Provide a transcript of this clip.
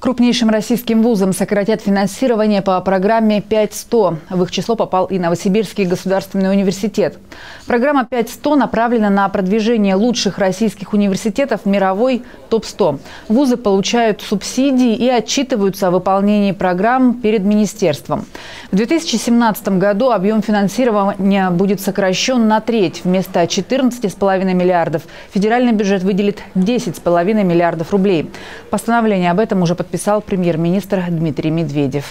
Крупнейшим российским вузам сократят финансирование по программе 5.100. В их число попал и Новосибирский государственный университет. Программа 5.100 направлена на продвижение лучших российских университетов в мировой топ-100. Вузы получают субсидии и отчитываются о выполнении программ перед министерством. В 2017 году объем финансирования будет сокращен на треть. Вместо 14,5 миллиардов федеральный бюджет выделит 10,5 миллиардов рублей. Постановление об этом уже подписал премьер-министр Дмитрий Медведев.